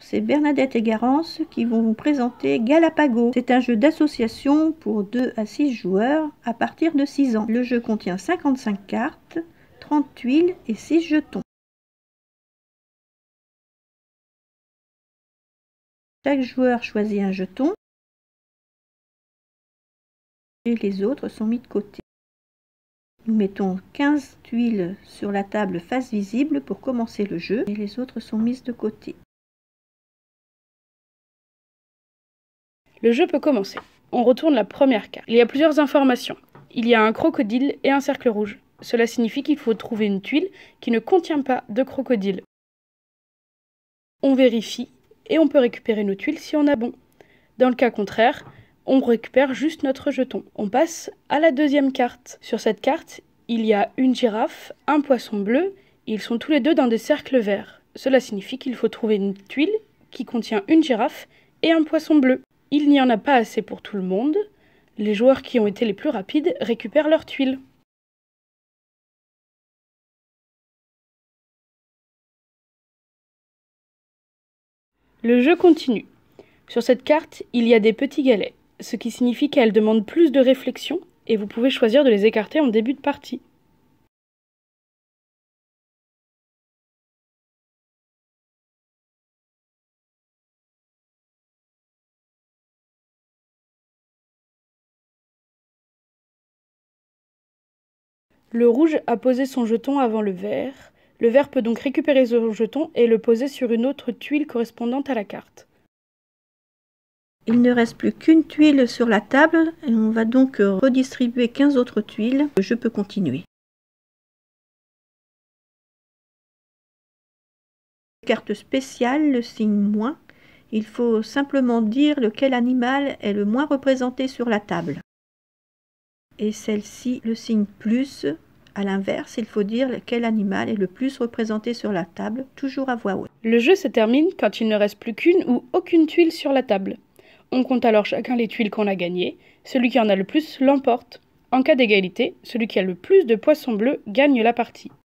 c'est Bernadette et Garance qui vont vous présenter Galapago. C'est un jeu d'association pour 2 à 6 joueurs à partir de 6 ans. Le jeu contient 55 cartes, 30 tuiles et 6 jetons. Chaque joueur choisit un jeton et les autres sont mis de côté. Nous mettons 15 tuiles sur la table face visible pour commencer le jeu et les autres sont mises de côté. Le jeu peut commencer. On retourne la première carte. Il y a plusieurs informations. Il y a un crocodile et un cercle rouge. Cela signifie qu'il faut trouver une tuile qui ne contient pas de crocodile. On vérifie et on peut récupérer nos tuiles si on a bon. Dans le cas contraire, on récupère juste notre jeton. On passe à la deuxième carte. Sur cette carte, il y a une girafe, un poisson bleu, ils sont tous les deux dans des cercles verts. Cela signifie qu'il faut trouver une tuile qui contient une girafe et un poisson bleu. Il n'y en a pas assez pour tout le monde. Les joueurs qui ont été les plus rapides récupèrent leurs tuiles. Le jeu continue. Sur cette carte, il y a des petits galets, ce qui signifie qu'elles demandent plus de réflexion et vous pouvez choisir de les écarter en début de partie. Le rouge a posé son jeton avant le vert. Le vert peut donc récupérer son jeton et le poser sur une autre tuile correspondante à la carte. Il ne reste plus qu'une tuile sur la table et on va donc redistribuer 15 autres tuiles. Je peux continuer. Carte spéciale, le signe moins. Il faut simplement dire lequel animal est le moins représenté sur la table et celle-ci le signe plus. À l'inverse, il faut dire quel animal est le plus représenté sur la table, toujours à voix haute. Le jeu se termine quand il ne reste plus qu'une ou aucune tuile sur la table. On compte alors chacun les tuiles qu'on a gagnées. Celui qui en a le plus l'emporte. En cas d'égalité, celui qui a le plus de poissons bleus gagne la partie.